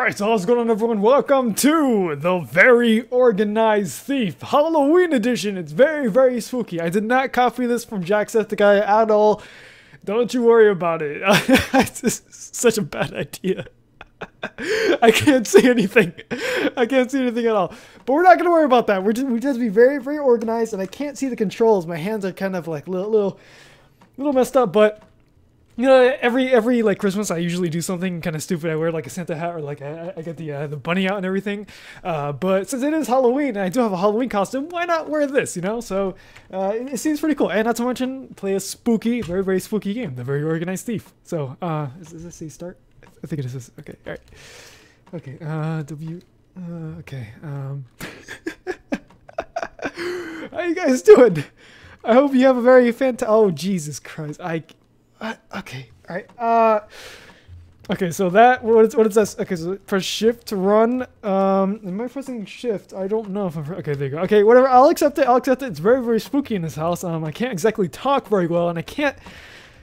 Alright, so how's it going on everyone? Welcome to the Very Organized Thief Halloween Edition. It's very, very spooky. I did not copy this from Jacksepticeye at all. Don't you worry about it. it's such a bad idea. I can't see anything. I can't see anything at all. But we're not going to worry about that. We're just, we just be very, very organized, and I can't see the controls. My hands are kind of like little, little, little messed up, but you know, every every like Christmas, I usually do something kind of stupid. I wear like a Santa hat or like I, I get the uh, the bunny out and everything. Uh, but since it is Halloween I do have a Halloween costume, why not wear this? You know, so uh, it, it, seems pretty cool. And not to mention, play a spooky, very very spooky game, the very organized thief. So uh, is, is this a start? I think it is. Okay, all right. Okay, uh, W. Uh, okay. Um. How you guys doing? I hope you have a very fantastic. Oh Jesus Christ! I uh, okay, all right. Uh, okay, so that what is what is this? Okay, so press shift to run. Um, am I pressing shift? I don't know if I'm. Okay, there you go. Okay, whatever. I'll accept it. I'll accept it. It's very very spooky in this house. Um, I can't exactly talk very well, and I can't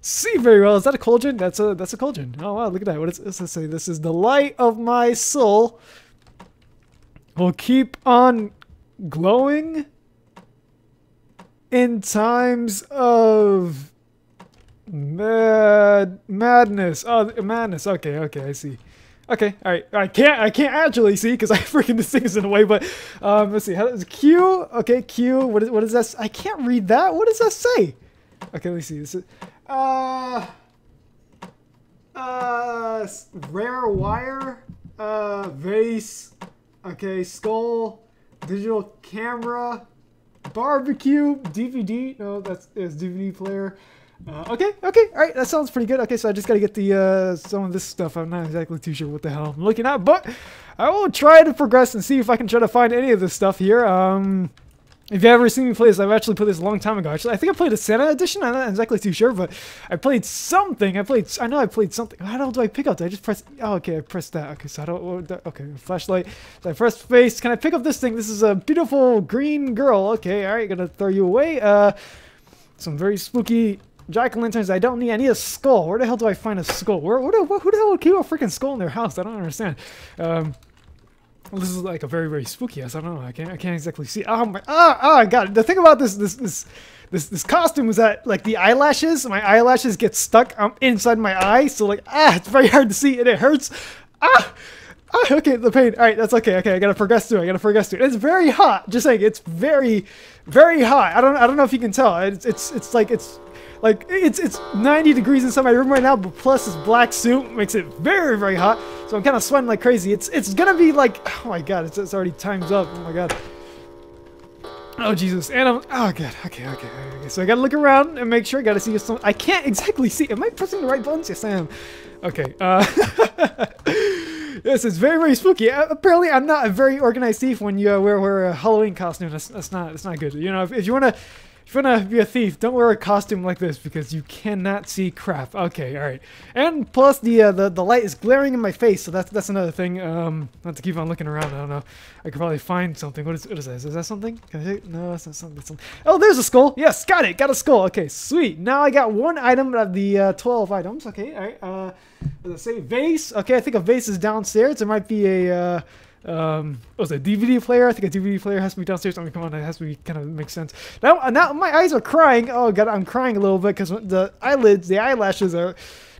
see very well. Is that a cauldron? That's a that's a cauldron. Oh wow, look at that. What does this say? This is the light of my soul. Will keep on glowing in times of Mad madness. Oh, madness. Okay, okay, I see. Okay, all right. I can't. I can't actually see because I freaking this thing is in the way. But um, let's see. How does Q? Okay, Q. What is what is that? I can't read that. What does that say? Okay, let me see. This is uh uh rare wire uh vase. Okay, skull, digital camera, barbecue, DVD. No, that's is DVD player. Uh, okay, okay, all right, that sounds pretty good. Okay, so I just got to get the uh, some of this stuff. I'm not exactly too sure what the hell I'm looking at, but I will try to progress and see if I can try to find any of this stuff here. Um, if you've ever seen me play this, I've actually played this a long time ago. Actually, I think I played a Santa edition. I'm not exactly too sure, but I played something. I played. I know I played something. How the hell do I pick up? I just press? Oh, okay, I pressed that. Okay, so I don't. Okay, flashlight. So I press face. Can I pick up this thing? This is a beautiful green girl. Okay, all right, gonna throw you away. Uh, some very spooky jack-o'-lanterns, I don't need, I need a skull. Where the hell do I find a skull? Where, where who the hell would keep a freaking skull in their house? I don't understand. Um, this is like a very, very spooky house. I don't know. I can't, I can't exactly see. Oh my, ah, oh, got it. The thing about this, this, this, this, this costume is that like the eyelashes, my eyelashes get stuck um, inside my eye. So like, ah, it's very hard to see and it hurts. Ah, ah, okay, the pain. All right, that's okay. Okay, I gotta progress through. I gotta progress through. It's very hot. Just saying, it's very, very hot. I don't, I don't know if you can tell. It's, it's, it's like it's like, it's it's 90 degrees inside my room right now, but plus this black suit makes it very, very hot. So I'm kind of sweating like crazy. It's it's gonna be like, oh my god, it's, it's already time's up. Oh my god. Oh Jesus, and I'm, oh god, okay, okay, okay. So I gotta look around and make sure, I gotta see if some, I can't exactly see, am I pressing the right buttons? Yes I am. Okay, uh, yes, it's very, very spooky. Uh, apparently I'm not a very organized thief when you uh, wear, wear a Halloween costume, that's, that's not, that's not good. You know, if, if you wanna, if you wanna be a thief, don't wear a costume like this because you cannot see crap. Okay, all right. And plus the uh, the the light is glaring in my face, so that's that's another thing. Um, not to keep on looking around. I don't know. I could probably find something. What is what is that? Is that something? No, that's not something. something. Oh, there's a skull. Yes, got it. Got a skull. Okay, sweet. Now I got one item out of the uh, 12 items. Okay, all right. Uh, it say vase? Okay, I think a vase is downstairs. There might be a. Uh, um, what was a DVD player. I think a DVD player has to be downstairs. I mean, come on, it has to be kind of makes sense. Now, now my eyes are crying. Oh god, I'm crying a little bit because the eyelids, the eyelashes are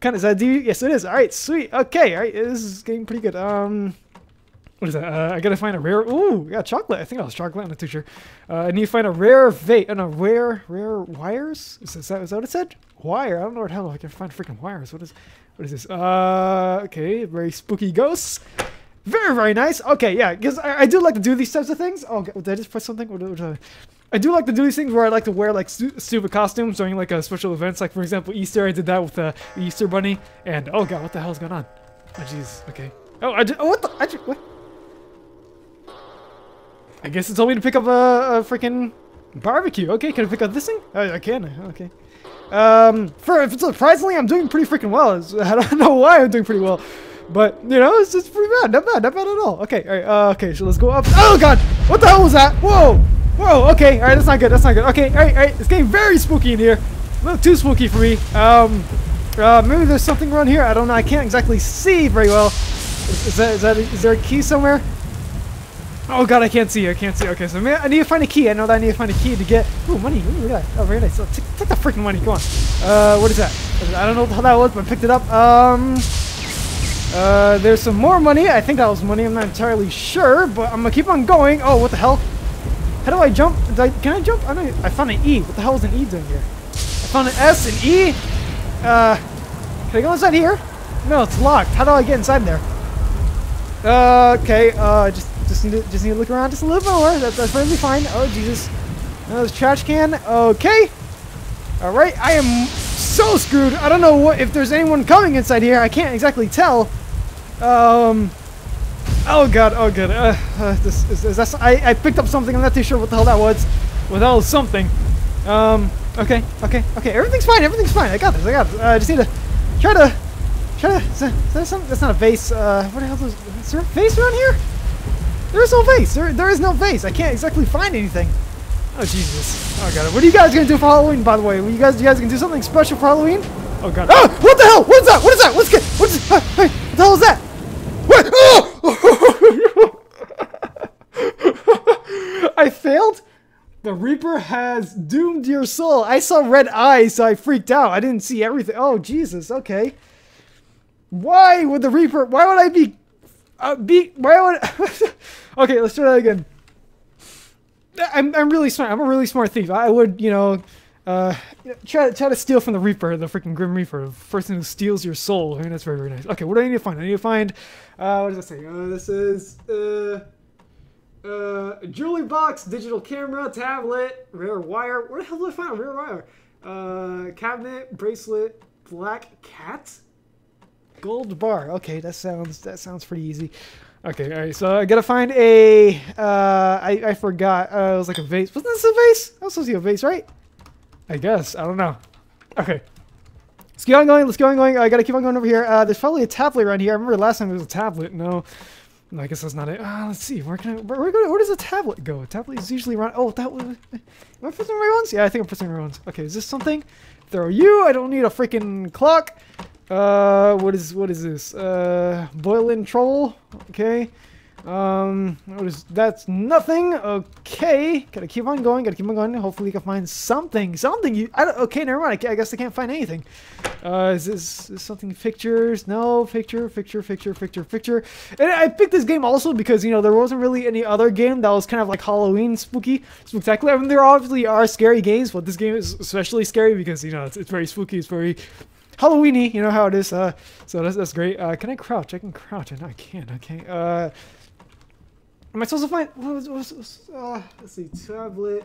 kind of. Is that DVD? Yes, it is. All right, sweet. Okay, all right, this is getting pretty good. Um. What is that? Uh, I gotta find a rare. Ooh, got chocolate. I think I was chocolate. I'm not too sure. Uh, I need to find a rare vase. Uh, no, rare, rare wires. Is, is, that, is that what it said? Wire. I don't know what hell I can find freaking wires. What is, what is this? Uh, okay, very spooky ghosts. Very, very nice. Okay, yeah, because I, I, do like to do these types of things. Oh, did I just press something? I do like to do these things where I like to wear like stu stupid costumes during like a special events. Like for example, Easter. I did that with uh, the Easter Bunny. And oh god, what the hell is going on? Oh jeez. Okay. Oh, I just, oh what the? I what? I guess it told me to pick up a, a freaking barbecue. Okay, can I pick up this thing? Oh, I can. Okay. Um, for surprisingly, I'm doing pretty freaking well. I don't know why I'm doing pretty well. But, you know, it's, it's pretty bad. Not bad. Not bad at all. Okay, all right. Uh, okay, so let's go up. Oh, God. What the hell was that? Whoa. Whoa. Okay. All right. That's not good. That's not good. Okay. All right. All right. It's getting very spooky in here. A little too spooky for me. Um, uh, maybe there's something around here. I don't know. I can't exactly see very well. Is, is that is that is there a key somewhere? Oh god, I can't see. I can't see. Okay, so man, I need to find a key. I know that I need to find a key to get. Ooh, money. Ooh, look at that. Oh, very nice. Oh, take, take the freaking money. Come on. Uh, what is that? I don't know how that was, but I picked it up. Um. Uh, there's some more money. I think that was money. I'm not entirely sure, but I'm gonna keep on going. Oh, what the hell? How do I jump? I, can I jump? I don't. I found an E. What the hell is an E doing here? I found an S, an E. Uh, can I go inside here? No, it's locked. How do I get inside there? Uh, okay. Uh, just just need to just need to look around just a little more. That's that's perfectly fine. Oh Jesus. Another trash can. Okay. All right. I am so screwed. I don't know what if there's anyone coming inside here. I can't exactly tell. Um. Oh god. Oh god. Uh, uh, this is, is that. I I picked up something. I'm not too sure what the hell that was. The hell is something? Um. Okay. Okay. Okay. Everything's fine. Everything's fine. I got this. I got this. Uh, I just need to try to try to. Is that, is that some, that's not a vase. Uh. What the hell is? Is there a vase around here? There is no vase. There, there is no vase. I can't exactly find anything. Oh Jesus! Oh God! What are you guys gonna do for Halloween? By the way, you guys, you guys gonna do something special for Halloween? Oh God! Oh! What the hell? What is that? What is that? What's good? What's uh, hey, what the hell is that? What? Oh! I failed. The Reaper has doomed your soul. I saw red eyes, so I freaked out. I didn't see everything. Oh Jesus! Okay. Why would the Reaper? Why would I be? Uh, be? Why would? okay, let's try that again. I'm, I'm really smart. I'm a really smart thief. I would, you know, uh, try, try to steal from the Reaper, the freaking Grim Reaper, the person who steals your soul. I mean, that's very, very nice. Okay, what do I need to find? I need to find, uh, what does that say? Uh, this is, uh, uh, jewelry box, digital camera, tablet, rare wire. Where the hell do I find a rare wire? Uh, cabinet, bracelet, black cat, gold bar. Okay, that sounds, that sounds pretty easy. Okay, all right. So I gotta find a. Uh, I I forgot. Uh, it was like a vase. Wasn't this a vase? I was supposed to be a vase, right? I guess. I don't know. Okay. Let's keep on going. Let's keep on going. I gotta keep on going over here. Uh, there's probably a tablet around here. I remember last time there was a tablet. No. No, I guess that's not it. Uh, let's see. Where can I? Where, where, where does a tablet go? A tablet is usually around. Oh, that was. Am I pressing the right ones? Yeah, I think I'm pressing the right ones. Okay, is this something? Throw you. I don't need a freaking clock. Uh, what is what is this? Uh, boiling troll. Okay. Um, what is that's nothing. Okay, gotta keep on going. Gotta keep on going. Hopefully, we can find something. Something. You. I don't. Okay, never mind. I, I guess I can't find anything. Uh, is this is something? Pictures? No. Picture. Picture. Picture. Picture. Picture. And I picked this game also because you know there wasn't really any other game that was kind of like Halloween spooky, spectacular. I mean, there obviously are scary games, but this game is especially scary because you know it's, it's very spooky. It's very Halloweeny, you know how it is. Uh, so that's, that's great. Uh, can I crouch? I can crouch. I know I can. Okay. Uh, am I supposed to find? What was, what was, uh, let's see. Tablet,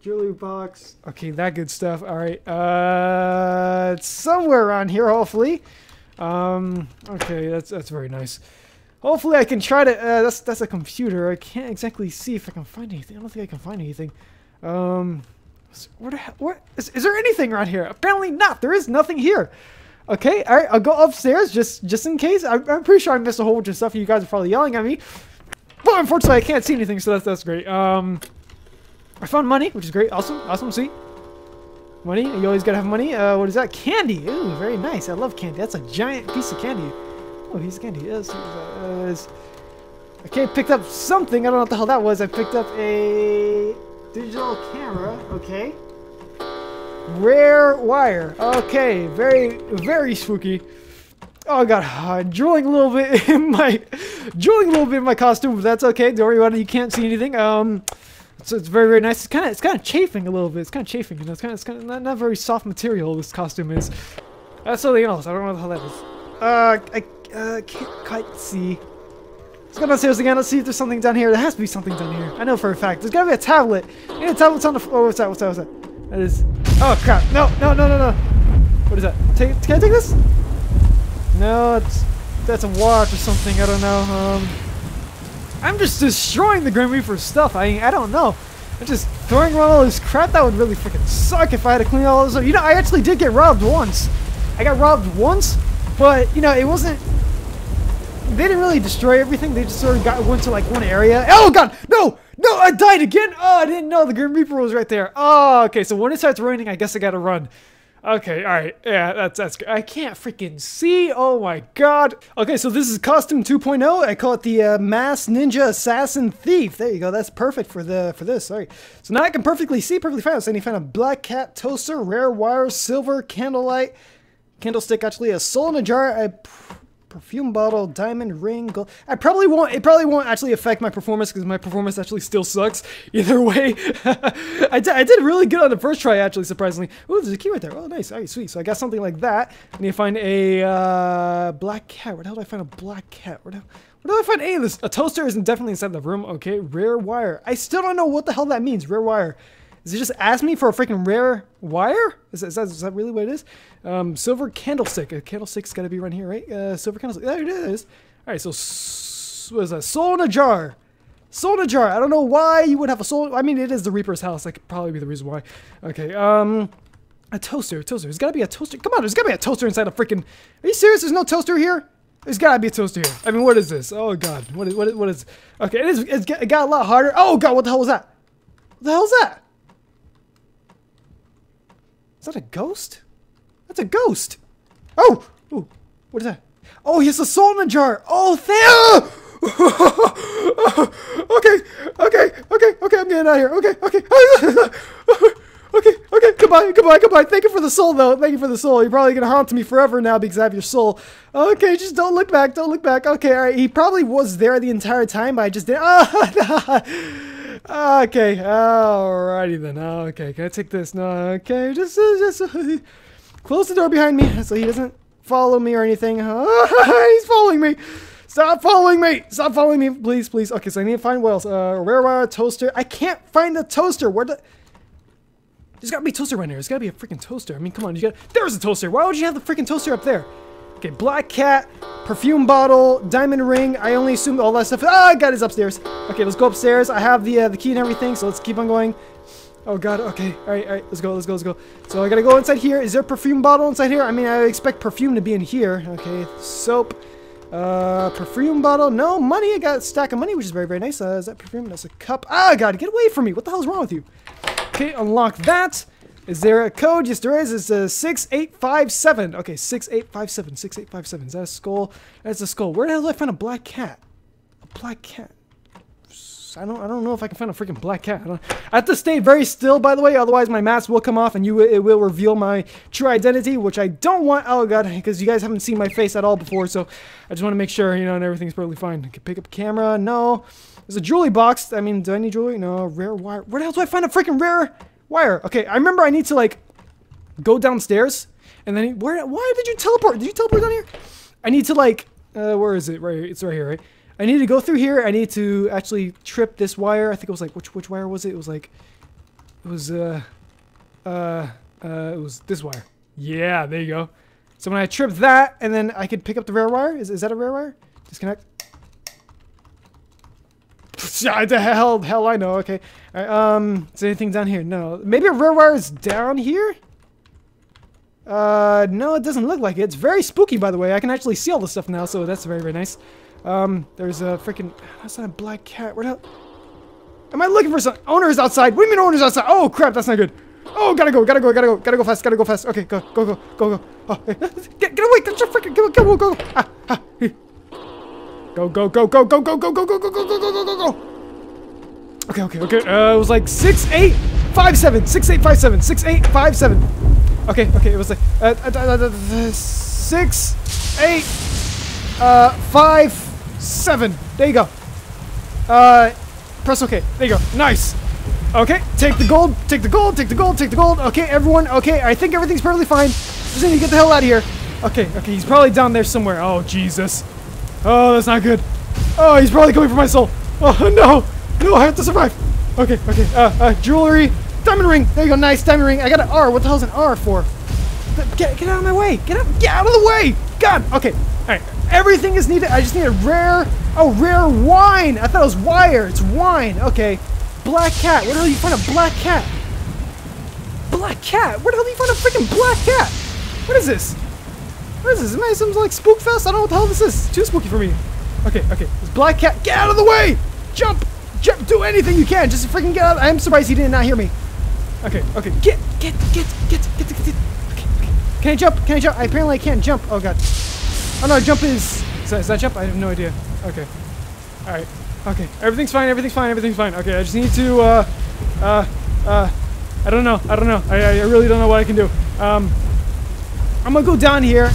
jewelry box. Okay, that good stuff. All right. Uh, it's somewhere around here, hopefully. Um, okay, that's that's very nice. Hopefully, I can try to. Uh, that's that's a computer. I can't exactly see if I can find anything. I don't think I can find anything. Um. Where the hell? What is, is there anything around here? Apparently not. There is nothing here. Okay, all right. I'll go upstairs just just in case. I'm, I'm pretty sure I missed a whole bunch of stuff. You guys are probably yelling at me, but unfortunately I can't see anything. So that's that's great. Um, I found money, which is great. Awesome, awesome. See, money. You always gotta have money. Uh, what is that? Candy. Ooh, very nice. I love candy. That's a giant piece of candy. Oh, of candy. Yes. Okay, picked up something. I don't know what the hell that was. I picked up a Digital camera, okay. Rare wire, okay. Very, very spooky. Oh god, I'm drooling a little bit in my, drooling a little bit in my costume, but that's okay. Don't worry about it. You can't see anything. Um, so it's very, very nice. It's kind of, it's kind of chafing a little bit. It's kind of chafing. You know, it's kind of, it's kind of not, not very soft material. This costume is. That's something else. I don't know how that is. Uh, I uh, can't quite see. Let's go downstairs again. Let's see if there's something down here. There has to be something down here. I know for a fact. There's gotta be a tablet. Yeah, a tablet's on the floor. Oh, what's that? What's that? What's that? That is. Oh crap! No! No! No! No! No! What is that? Take, can I take this? No, it's that's a watch or something. I don't know. Um, I'm just destroying the Grim Reaper stuff. I I don't know. I'm just throwing around all this crap. That would really freaking suck if I had to clean all this up. You know, I actually did get robbed once. I got robbed once, but you know, it wasn't they didn't really destroy everything. They just sort of got went to like one area. Oh god, no, no, I died again. Oh, I didn't know the Grim Reaper was right there. Oh, okay. So when it starts raining, I guess I gotta run. Okay, all right. Yeah, that's that's. I can't freaking see. Oh my god. Okay, so this is costume 2.0. I call it the uh, Mass Ninja Assassin Thief. There you go. That's perfect for the for this. Sorry. So now I can perfectly see perfectly fine. So you find a black cat toaster, rare wire, silver candlelight, candlestick. Actually, a soul in a jar. I perfume bottle, diamond ring, gold. I probably won't. It probably won't actually affect my performance because my performance actually still sucks. Either way, I, I did really good on the first try. Actually, surprisingly. Oh, there's a key right there. Oh, nice. All right, sweet. So I got something like that. I need to find a uh, black cat. Where the hell do I find a black cat? Where the where do I find any of this? A toaster isn't definitely inside the room. Okay, rare wire. I still don't know what the hell that means. Rare wire. It just ask me for a freaking rare wire? Is that, is that, is that really what it is? Um, silver candlestick. A candlestick's got to be right here, right? Uh, silver candlestick. There it is. All right, so what is that? Soul in a jar. Soul in a jar. I don't know why you would have a soul. I mean, it is the Reaper's house. That could probably be the reason why. Okay, um, a toaster. A toaster. There's got to be a toaster. Come on, there's got to be a toaster inside a freaking... Are you serious? There's no toaster here? There's gotta be a toaster here. I mean, what is this? Oh god, what is what is what is? Okay, it is. It's, it got a lot harder. Oh god, what the hell was that? What the hell is that? Is that a ghost? That's a ghost. Oh! Ooh, what is that? Oh, he has a soul in a jar. Oh, thank Okay, okay, okay, okay, I'm getting out of here. Okay, okay. okay, okay, goodbye, goodbye, goodbye. Thank you for the soul, though. Thank you for the soul. You're probably gonna haunt me forever now because I have your soul. Okay, just don't look back, don't look back. Okay, all right. He probably was there the entire time, I just didn't. Ah! Okay, alrighty then. Okay, can I take this? No, okay, just, uh, just uh, close the door behind me so he doesn't follow me or anything. he's following me. Stop following me! Stop following me, please, please. Okay, so I need to find what else? Uh, rare wire toaster. I can't find the toaster. Where the? There's gotta be a toaster right here. There's gotta be a freaking toaster. I mean, come on, you got. There's a toaster. Why would you have the freaking toaster up there? Okay, black cat, perfume bottle, diamond ring. I only assume all that stuff. Ah, God is upstairs. Okay, let's go upstairs. I have the uh, the key and everything, so let's keep on going. Oh God. Okay. All right. All right. Let's go. Let's go. Let's go. So I gotta go inside here. Is there a perfume bottle inside here? I mean, I expect perfume to be in here. Okay. Soap. Uh, perfume bottle. No money. I got a stack of money, which is very very nice. Uh, is that perfume? That's a cup. Ah, God, get away from me. What the hell's wrong with you? Okay. Unlock that. Is there a code? Yes, there is. It's a 6857. Okay, 6857. 6857. Is that a skull? That's a skull. Where the hell did I find a black cat? A black cat. I don't I don't know if I can find a freaking black cat. I, I, have to stay very still, by the way, otherwise my mask will come off and you it will reveal my true identity, which I don't want. Oh god, because you guys haven't seen my face at all before, so I just want to make sure, you know, and everything's perfectly fine. I can pick up camera. No. There's a jewelry box. I mean, do I need jewelry? No. Rare wire. Where the hell do I find a freaking rare Wire. Okay, I remember I need to like go downstairs and then where why did you teleport? Did you teleport down here? I need to like uh where is it? Right here. It's right here, right? I need to go through here. I need to actually trip this wire. I think it was like which which wire was it? It was like it was uh uh uh it was this wire. Yeah, there you go. So when I trip that and then I could pick up the rare wire. Is is that a rare wire? Disconnect. the hell, hell I know. Okay. Right, um, is there anything down here? No. Maybe a rare wire is down here? Uh, no, it doesn't look like it. It's very spooky, by the way. I can actually see all the stuff now, so that's very, very nice. Um, there's a freaking... That's not a black cat. Where the Am I looking for some... Owner's outside. What do you mean owner's outside? Oh, crap. That's not good. Oh, gotta go, gotta go, gotta go, gotta go fast, gotta go fast. Okay, go, go, go, go, go. Oh, get, get away, get your freaking, go, go, go, go. Ah, ah. Go, go, go, go, go, go, go, go, go, go, go, go, go, go, go. go. Okay, okay, okay. Uh, it was like six, eight, five, seven, six, eight, five, seven, six, eight, five, seven. Okay, okay. It was like uh, uh, uh, six, eight, uh, five, seven. There you go. Uh, press OK. There you go. Nice. Okay, take the gold, take the gold, take the gold, take the gold. Okay, everyone. Okay, I think everything's perfectly fine. Just get the hell out of here. Okay, okay. He's probably down there somewhere. Oh Jesus. Oh, that's not good. Oh, he's probably coming for my soul. Oh no. No, I have to survive. Okay, okay. Uh, uh, jewelry. Diamond ring. There you go. Nice diamond ring. I got an R. What the hell's an R for? Get, get out of my way. Get out, get out of the way. God. Okay. All right. Everything is needed. I just need a rare, oh, rare wine. I thought it was wire. It's wine. Okay. Black cat. Where the hell do you find a black cat? Black cat? Where the hell do you find a freaking black cat? What is this? What is this? Am I some like spook fest? I don't know what the hell this is. It's too spooky for me. Okay, okay. This black cat. Get out of the way. Jump. Jump, do anything you can. Just freaking get out. I'm surprised he did not hear me. Okay, okay. Get, get, get, get, get, get, get. Okay, Can I jump? Can I jump? I apparently I can't jump. Oh god. Oh no, jump is. Is that, is that jump? I have no idea. Okay. All right. Okay. Everything's fine. Everything's fine. Everything's fine. Okay. I just need to. Uh, uh, uh. I don't know. I don't know. I, I really don't know what I can do. Um. I'm gonna go down here,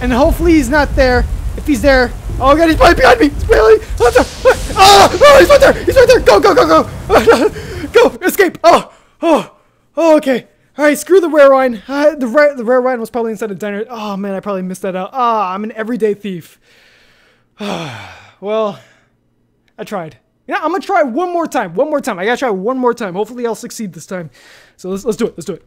and hopefully he's not there. If he's there, oh god, he's right behind me. He's behind me. What the? Oh, oh, he's right there. He's right there. Go, go, go, go. go. Escape. Oh, oh, oh. Okay. All right, screw the rare wine. Uh, the rare the rare wine was probably inside a diner. Oh man, I probably missed that out. Ah, I'm an everyday thief. well, I tried. Yeah, I'm gonna try one more time. One more time. I gotta try one more time. Hopefully, I'll succeed this time. So let's let's do it. Let's do it.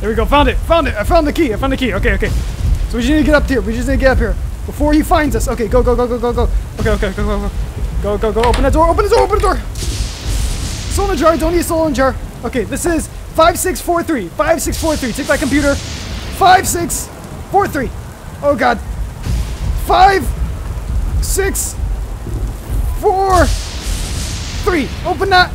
There we go. Found it. Found it. I found the key. I found the key. Okay, okay. So we just need to get up here. We just need to get up here before he finds us. Okay, go, go, go, go, go, go. Okay, okay, go, go, go. Go, go, go. Open that door. Open the door. Open the door. Soul in a jar. Don't need a soul in a jar. Okay, this is 5643. 5643. Take my computer. 5643. Oh, God. Five, six, four, three. Open that.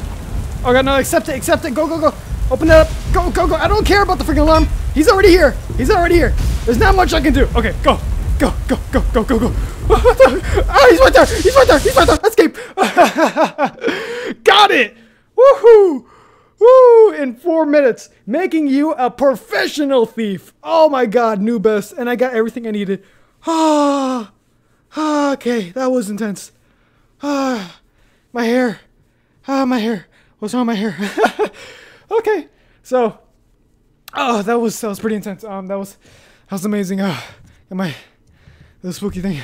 Oh, God, no. Accept it. Accept it. Go, go, go. Open that up. Go, go, go. I don't care about the freaking alarm. He's already here. He's already here. There's not much I can do. Okay, go. Go, go, go, go, go, go. ah, he's right there. He's right there. He's right there. Escape. Got it. Woohoo. Woo! In four minutes, making you a professional thief. Oh my god, new best. And I got everything I needed. Ah. ah okay, that was intense. Ah. My hair. Ah, my hair. What's wrong with my hair? okay. So, oh, that was that was pretty intense. Um, that was that was amazing. Uh, am I the spooky thing?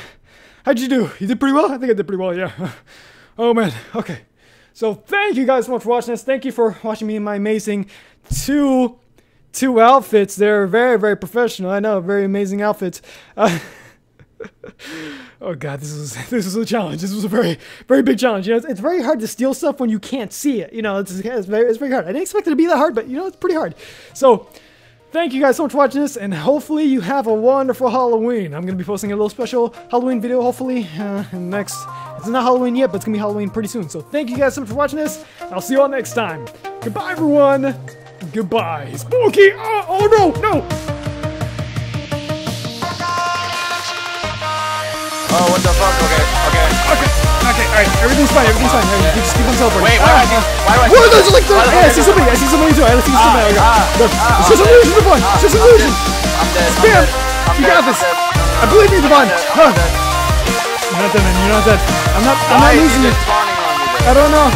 How'd you do? You did pretty well. I think I did pretty well. Yeah. oh man. Okay. So thank you guys so much for watching this. Thank you for watching me in my amazing two two outfits. They're very very professional. I know, very amazing outfits. Uh, oh god, this was this was a challenge. This was a very very big challenge. You know, it's, it's very hard to steal stuff when you can't see it. You know, it's, it's very it's very hard. I didn't expect it to be that hard, but you know, it's pretty hard. So. Thank you guys so much for watching this, and hopefully you have a wonderful Halloween. I'm going to be posting a little special Halloween video, hopefully, uh, next... It's not Halloween yet, but it's going to be Halloween pretty soon. So thank you guys so much for watching this. I'll see you all next time. Goodbye, everyone. Goodbye. Spooky! Oh, oh no, no! Oh, what the fuck? Okay, okay. Okay, okay, alright. Everything's fine, everything's fine. Right, you just keep on teleporting. Wait, why do I why do I Whoa, there's like, there, hey, I see somebody, I see somebody too. I see somebody. Ah, Okay. ah, No, ah, it's just okay. illusion, Devon. It's just I'm illusion. dead. I'm dead. Spam. You got this. I believe you, Devon. Huh. You're not dead, man. You're not dead. I'm not, I'm not losing you. just spawning on me I don't know.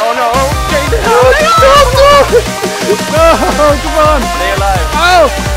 Oh no, oh, Jason! No, no, no. No, come on. Stay alive. Ow.